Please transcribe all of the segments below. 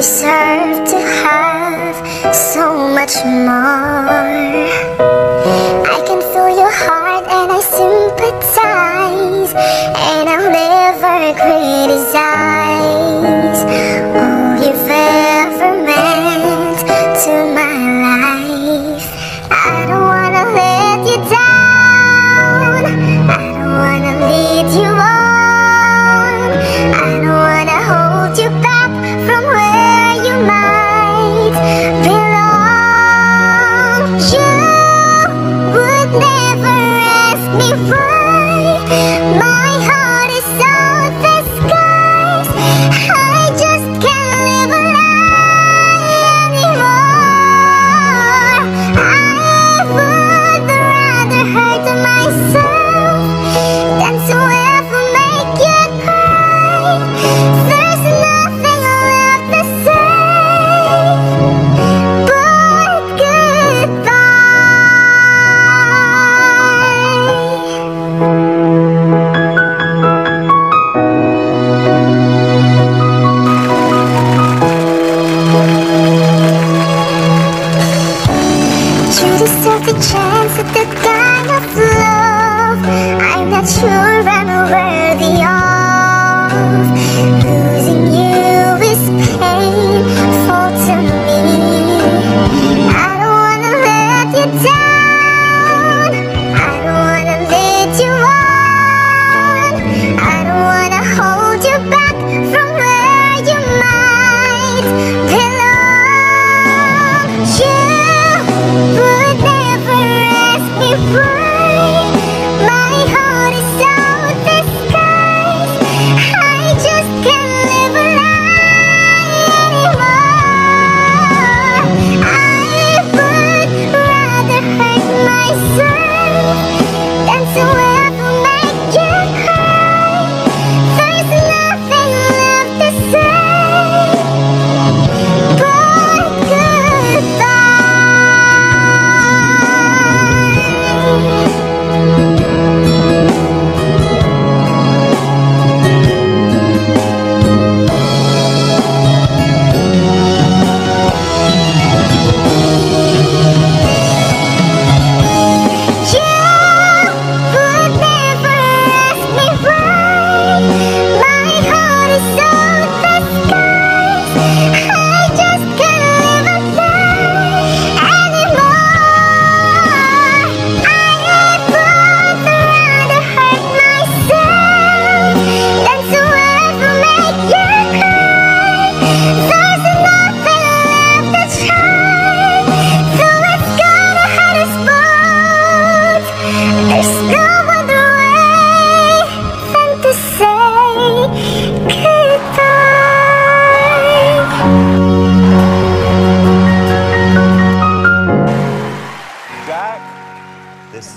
deserve to have so much more. I can feel your heart and I sympathize And I'll never criticize. 求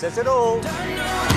Cicero.